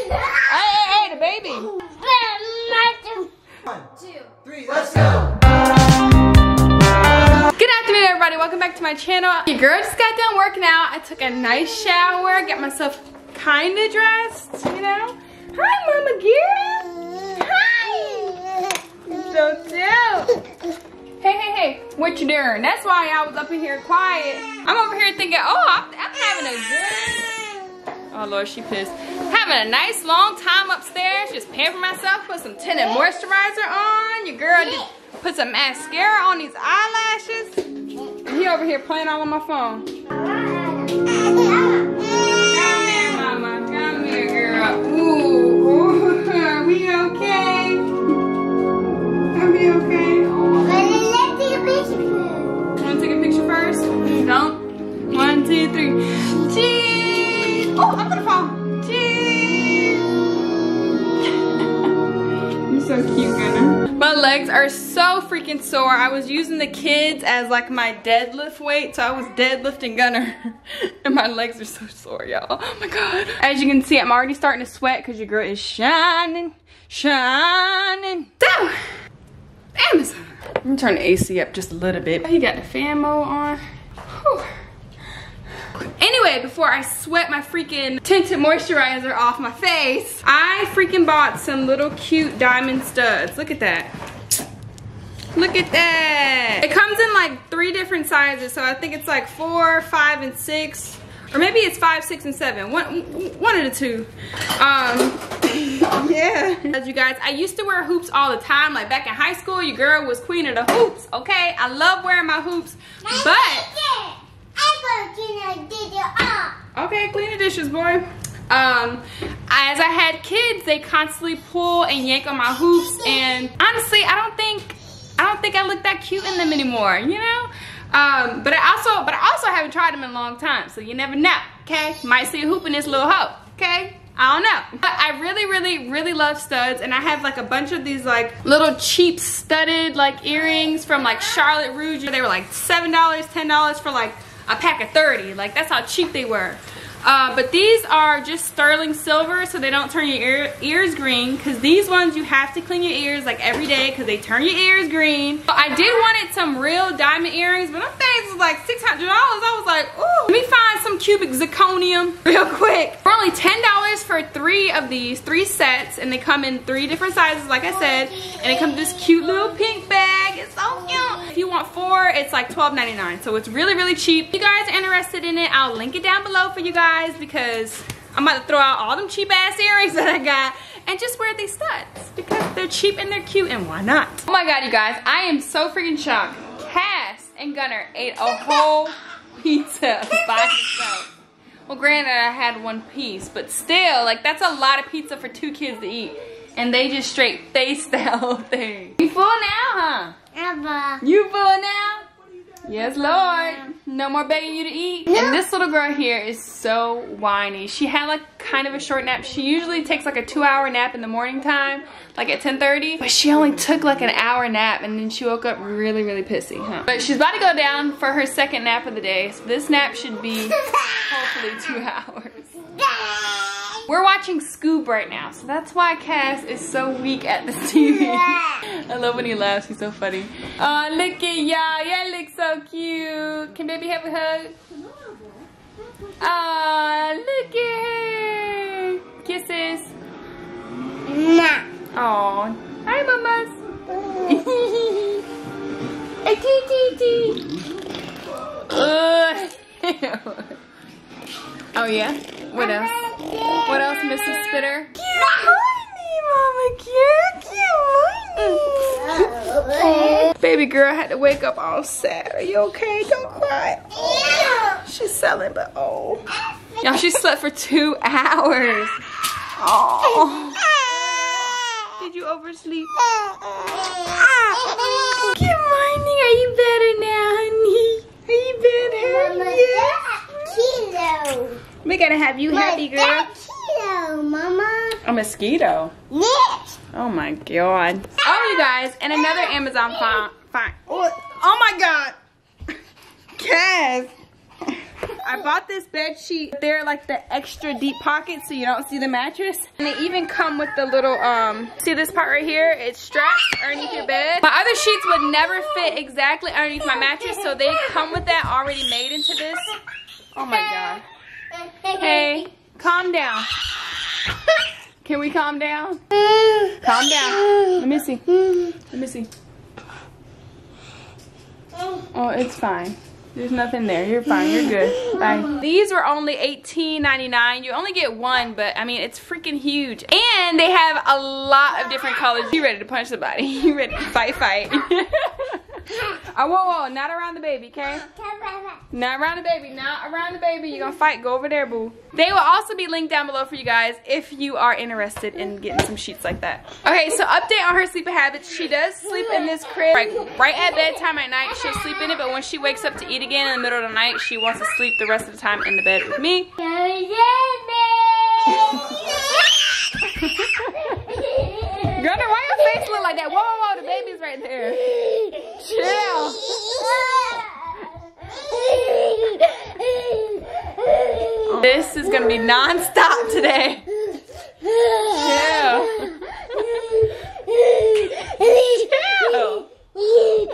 Hey, hey, hey, the baby. One, two, three, let's go. Good afternoon, everybody. Welcome back to my channel. Your girl just got done working out. I took a nice shower, got myself kind of dressed, you know. Hi, Mama Girl. Hi. So cute. Hey, hey, hey, what you doing? That's why I was up in here quiet. I'm over here thinking, oh, I'm, I'm having a good, oh Lord, she pissed. Having a nice long time upstairs, just pampering myself, put some tinted moisturizer on. Your girl just put some mascara on these eyelashes. He over here playing all on my phone. Legs are so freaking sore. I was using the kids as like my deadlift weight, so I was deadlifting Gunnar. and my legs are so sore, y'all. Oh my god. As you can see, I'm already starting to sweat because your girl is shining, shining. So, Amazon. I'm gonna turn the AC up just a little bit. He got the fan mode on. Whew. Anyway, before I sweat my freaking tinted moisturizer off my face, I freaking bought some little cute diamond studs. Look at that. Look at that. It comes in like three different sizes, so I think it's like four, five, and six. Or maybe it's five, six, and seven. One, one of the two. Um, yeah. As you guys, I used to wear hoops all the time. Like back in high school, your girl was queen of the hoops, okay? I love wearing my hoops, but... Okay, clean the dishes, boy. Um, as I had kids, they constantly pull and yank on my hoops, and honestly, I don't think, I don't think I look that cute in them anymore, you know? Um, but I also, but I also haven't tried them in a long time, so you never know, okay? Might see a hoop in this little hoe, okay? I don't know. But I really, really, really love studs and I have like a bunch of these like little cheap studded like earrings from like Charlotte Russe. They were like $7, $10 for like a pack of 30. Like that's how cheap they were. Uh, but these are just sterling silver so they don't turn your ear, ears green because these ones you have to clean your ears like every day because they turn your ears green. I did wanted some real diamond earrings but them things was like $600. I was like, ooh, let me find some cubic zirconium real quick. For only $10 for three of these, three sets and they come in three different sizes like I said and it comes this cute little pink bag. It's so cute. You want four, it's like $12.99 so it's really, really cheap. If you guys are interested in it, I'll link it down below for you guys because I'm about to throw out all them cheap ass earrings that I got and just wear these studs because they're cheap and they're cute and why not? Oh my god you guys, I am so freaking shocked. Cass and Gunnar ate a whole pizza by themselves. Well granted I had one piece but still like that's a lot of pizza for two kids to eat and they just straight faced the whole thing. You full now huh? Ever. You full now? Yes, Lord. No more begging you to eat. And this little girl here is so whiny. She had like kind of a short nap. She usually takes like a two hour nap in the morning time, like at 10.30. But she only took like an hour nap and then she woke up really, really pissy, huh? But she's about to go down for her second nap of the day. So this nap should be hopefully two hours. We're watching Scoob right now, so that's why Cass is so weak at the TV. I love when he laughs, he's so funny. Oh, look at y'all, y'all look so cute. Can baby have a hug? Oh, look at her. Kisses. Nah. Oh, hi mamas. hey, tee, tee, tee. Oh yeah? What else? What else, Mrs. Spitter? Good morning, Mama. Good morning. Baby girl had to wake up all sad. Are you okay? Don't cry. She's selling, but oh. Y'all, she slept for two hours. Oh. Did you oversleep? Good morning. Are you better now, honey? Are you better? Yeah. Kilo. We gotta have you happy, girl. That kilo, Mama. A mosquito. Nick. Oh my god. Oh, you guys, and another Amazon find. find. Oh, oh my god. Cass. I bought this bed sheet. They're like the extra deep pockets so you don't see the mattress. And they even come with the little, um, see this part right here? It's strapped underneath your bed. My other sheets would never fit exactly underneath my mattress, so they come with that already made into this. Oh my God. Hey, calm down. Can we calm down? Calm down. Let me see. Let me see. Oh, it's fine. There's nothing there. You're fine. You're good. Bye. These were only $18.99. You only get one, but I mean, it's freaking huge. And they have a lot of different colors. You ready to punch somebody? You ready to fight, fight? Oh, whoa, whoa, not around the baby, okay? Not around the baby, not around the baby. You're gonna fight, go over there, boo. They will also be linked down below for you guys if you are interested in getting some sheets like that. Okay, so update on her sleeping habits. She does sleep in this crib right, right at bedtime at night. She'll sleep in it, but when she wakes up to eat again in the middle of the night, she wants to sleep the rest of the time in the bed with me. Gunnar, why face look like that? Whoa, whoa, the baby's right there. Chill. This is gonna be non-stop today. Chill. Chill. Hey,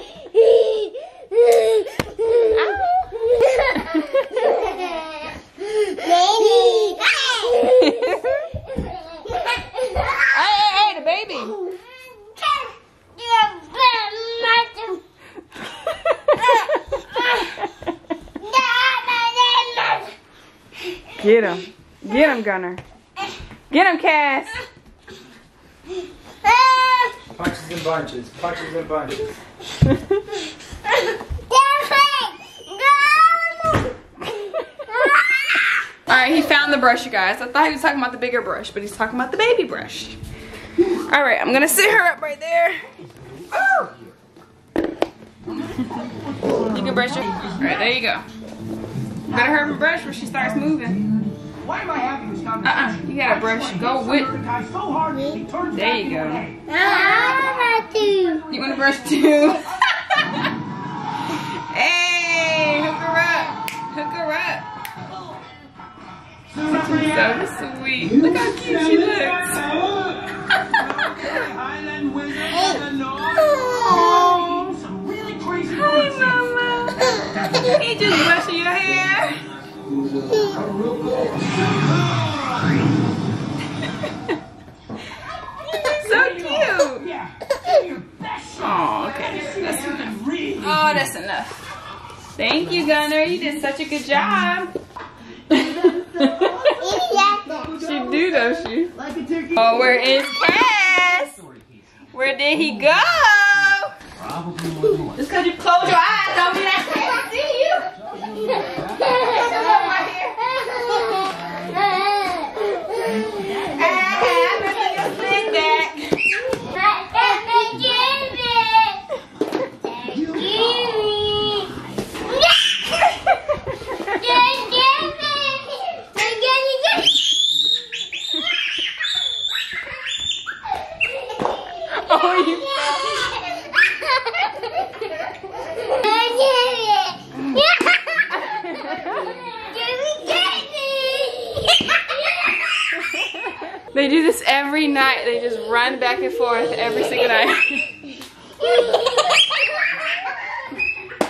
hey, hey, the baby. Get him. Get him, Gunnar. Get him, Cass. Punches and bunches. Punches and bunches. All right, he found the brush, you guys. I thought he was talking about the bigger brush, but he's talking about the baby brush. All right, I'm gonna sit her up right there. Oh. You can brush her. All right, there you go. Better hurry and brush when she starts moving. Why am I having this Uh-uh, you gotta brush. Go with. So hard, he turns There you go. away. You wanna brush too? hey, hook her up. Hook her up. So sweet. Look how cute she looks. So cute. Yeah. Give your best Oh, okay. That's enough. Oh, that's enough. Thank you, Gunnar. You did such a good job. she do, don't she? Like a turkey. Oh, where is Cass? Where did he go? Probably more than one. Just because you close your eyes don't mean I can't see you. Ah, I bet you think that. Oh, you They do this every night. They just run back and forth every single night.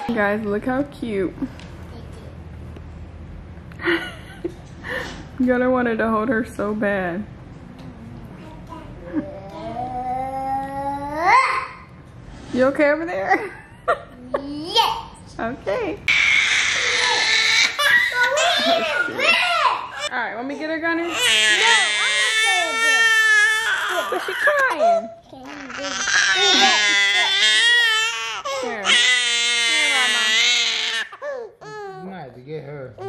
Guys, look how cute. Gunnar wanted to hold her so bad. You okay over there? Yes. okay. Alright, want me to get her, Gunnar? But she's crying. Here. Here, Mama. Nice to get her. She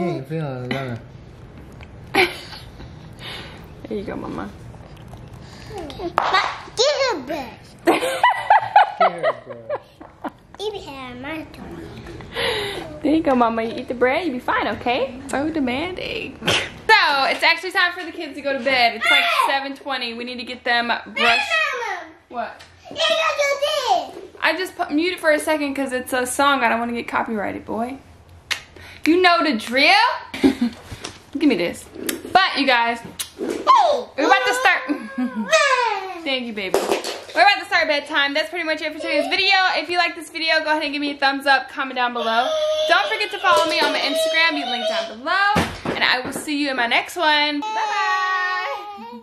ain't feeling it. There you go, Mama. Get her brush. Get her brush. Even have my turn. There you go, Mama. You eat the bread, you be fine, okay? So demanding. So, it's actually time for the kids to go to bed. It's like 7.20. We need to get them brushed. What? I just put, mute it for a second because it's a song. I don't want to get copyrighted, boy. You know the drill. Give me this. But you guys, we're about to start. Thank you, baby. We're about to start bedtime. That's pretty much it for today's video. If you like this video, go ahead and give me a thumbs up, comment down below. Don't forget to follow me on my Instagram, be linked down below. I will see you in my next one. Bye-bye.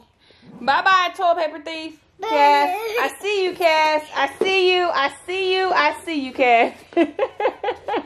Bye-bye, toilet paper thief. Cass, I see you, Cass. I see you. I see you. I see you, Cass.